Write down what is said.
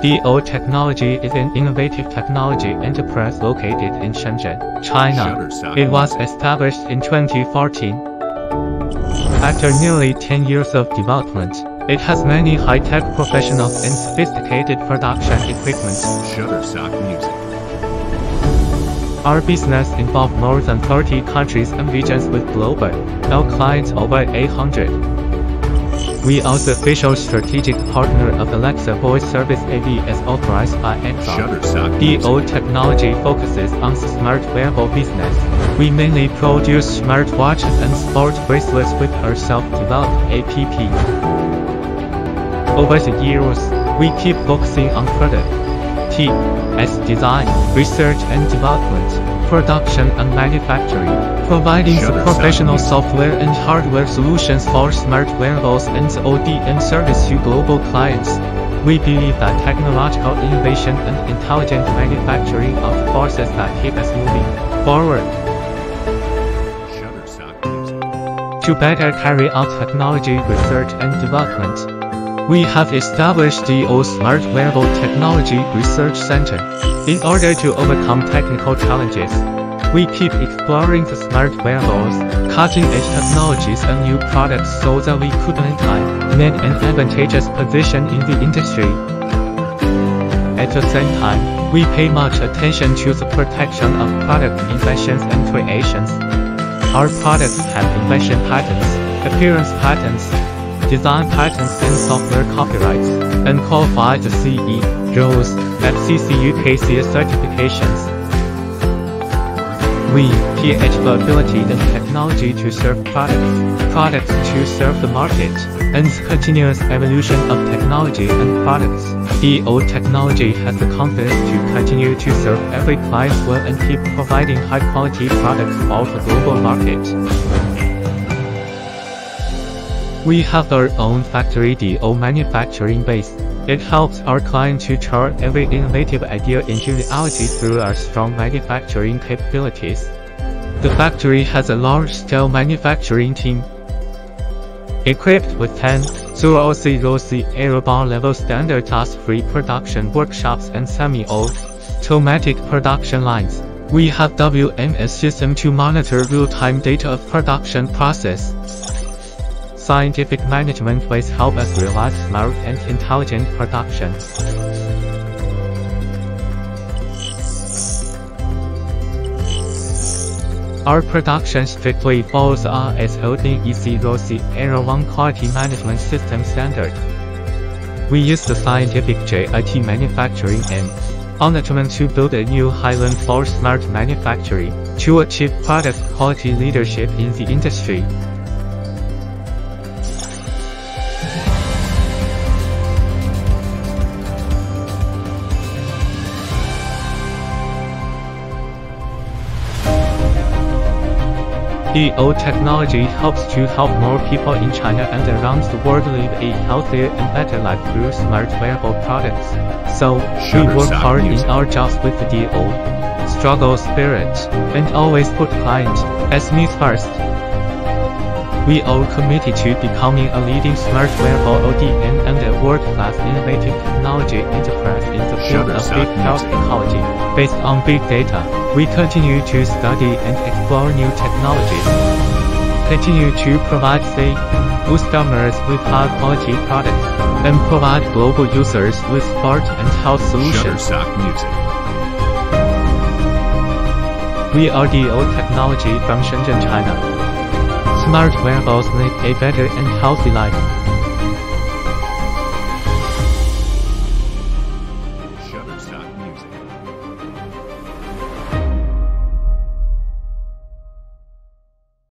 DO Technology is an innovative technology enterprise located in Shenzhen, China. It was established in 2014. After nearly 10 years of development, it has many high-tech professional and sophisticated production equipment. Shutterstock Music. Our business involves more than 30 countries and regions with global L clients over 800. We are the official strategic partner of Alexa Voice Service AV as authorized by Amazon. DO Technology focuses on the smart wearable business. We mainly produce smartwatches and sport bracelets with our self-developed app. Over the years, we keep focusing on product T as design, research and development, production and manufacturing, providing the professional software and hardware solutions for smart wearables and the ODM service to global clients. We believe that technological innovation and intelligent manufacturing are forces that keep us moving forward. To better carry out technology research and development, we have established the O Smart Wearable Technology Research Center. In order to overcome technical challenges, we keep exploring the smart wearables, cutting-edge technologies and new products so that we could maintain an advantageous position in the industry. At the same time, we pay much attention to the protection of product inventions and creations. Our products have invention patents, appearance patents, design patents and software copyrights, and qualify the CE, RoHS, FCC UKCA certifications. We, PH the ability and technology to serve products, products to serve the market, and continuous evolution of technology and products. DO Technology has the confidence to continue to serve every client well and keep providing high-quality products for the global market. We have our own factory DO manufacturing base. It helps our client to turn every innovative idea into reality through our strong manufacturing capabilities. The factory has a large-scale manufacturing team equipped with 10 0C Aerobar level standard task-free production workshops and semi-automatic production lines. We have WMS system to monitor real-time data of production process. Scientific management ways help us realize smart and intelligent production. Our production strictly follows ISO DEC Aero 1 quality management system standard. We use the scientific JIT manufacturing and management to build a new highland for smart manufacturing to achieve product quality leadership in the industry. DO technology helps to help more people in China and around the world live a healthier and better life through smart wearable products. So, we work hard in our jobs with the DO struggle spirit and always put client as needs first. We are committed to becoming a leading smart wearable ODM and a world-class innovative technology enterprise in the field of big health ecology. Based on big data, we continue to study and explore new technologies. Continue to provide safe, customers with high-quality products, and provide global users with sport and health solutions. Shutterstock Music. We are the old Technology from Shenzhen, China. Smart wearables live a better and healthy life.